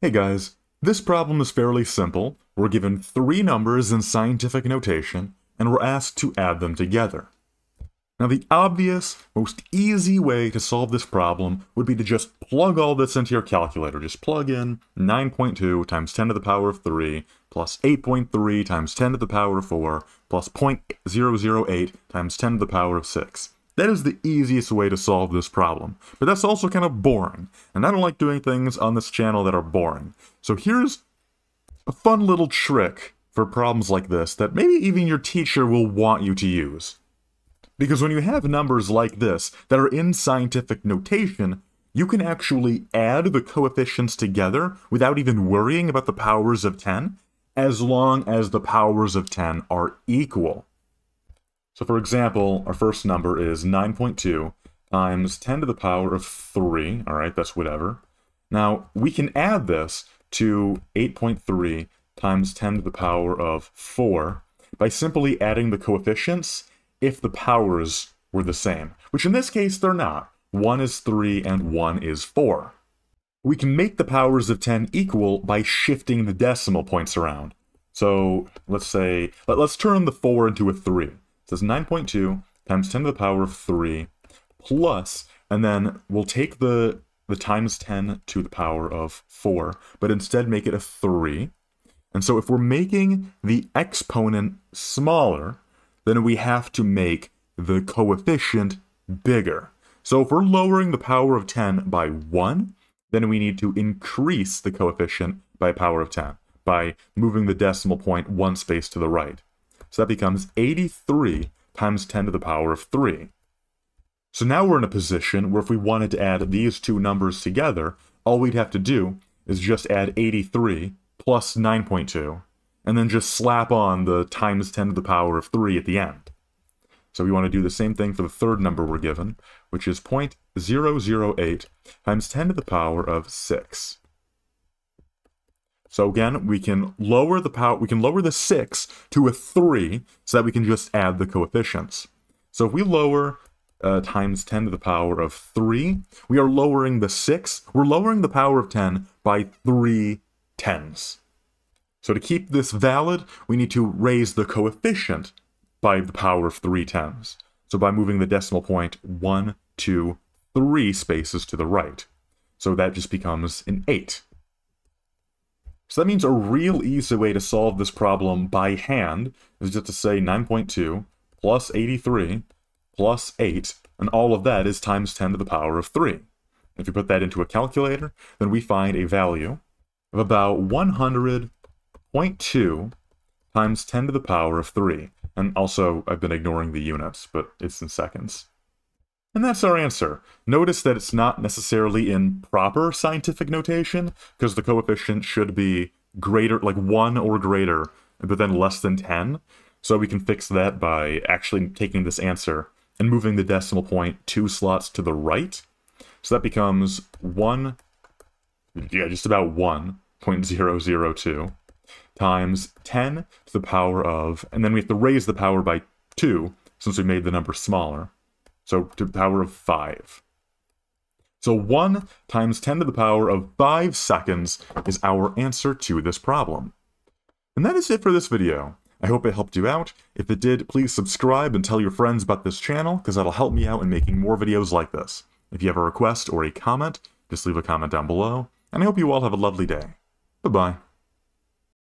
Hey guys, this problem is fairly simple. We're given three numbers in scientific notation, and we're asked to add them together. Now the obvious, most easy way to solve this problem would be to just plug all this into your calculator. Just plug in 9.2 times 10 to the power of 3 plus 8.3 times 10 to the power of 4 plus 0.008 times 10 to the power of 6. That is the easiest way to solve this problem, but that's also kind of boring, and I don't like doing things on this channel that are boring. So here's a fun little trick for problems like this that maybe even your teacher will want you to use. Because when you have numbers like this that are in scientific notation, you can actually add the coefficients together without even worrying about the powers of 10, as long as the powers of 10 are equal. So for example, our first number is 9.2 times 10 to the power of 3. All right, that's whatever. Now, we can add this to 8.3 times 10 to the power of 4 by simply adding the coefficients if the powers were the same, which in this case they're not. 1 is 3 and 1 is 4. We can make the powers of 10 equal by shifting the decimal points around. So let's say, let, us turn the 4 into a 3. Says 9.2 times 10 to the power of 3 plus, and then we'll take the, the times 10 to the power of 4, but instead make it a 3. And so if we're making the exponent smaller, then we have to make the coefficient bigger. So if we're lowering the power of 10 by 1, then we need to increase the coefficient by a power of 10 by moving the decimal point one space to the right. So that becomes 83 times 10 to the power of 3. So now we're in a position where if we wanted to add these two numbers together, all we'd have to do is just add 83 plus 9.2, and then just slap on the times 10 to the power of 3 at the end. So we want to do the same thing for the third number we're given, which is 0.008 times 10 to the power of 6. So again, we can lower the power, we can lower the 6 to a 3 so that we can just add the coefficients. So if we lower uh, times 10 to the power of 3, we are lowering the 6, we're lowering the power of 10 by 3 tens. So to keep this valid, we need to raise the coefficient by the power of 3 tens. So by moving the decimal point 1, 2, 3 spaces to the right. So that just becomes an 8. So that means a real easy way to solve this problem by hand is just to say 9.2 plus 83 plus 8, and all of that is times 10 to the power of 3. If you put that into a calculator, then we find a value of about 100.2 times 10 to the power of 3. And also, I've been ignoring the units, but it's in seconds. And that's our answer. Notice that it's not necessarily in proper scientific notation, because the coefficient should be greater, like 1 or greater, but then less than 10. So we can fix that by actually taking this answer and moving the decimal point two slots to the right. So that becomes 1, yeah, just about 1.002 times 10 to the power of, and then we have to raise the power by 2 since we made the number smaller. So to the power of 5. So 1 times 10 to the power of 5 seconds is our answer to this problem. And that is it for this video. I hope it helped you out. If it did, please subscribe and tell your friends about this channel, because that'll help me out in making more videos like this. If you have a request or a comment, just leave a comment down below, and I hope you all have a lovely day. Bye-bye.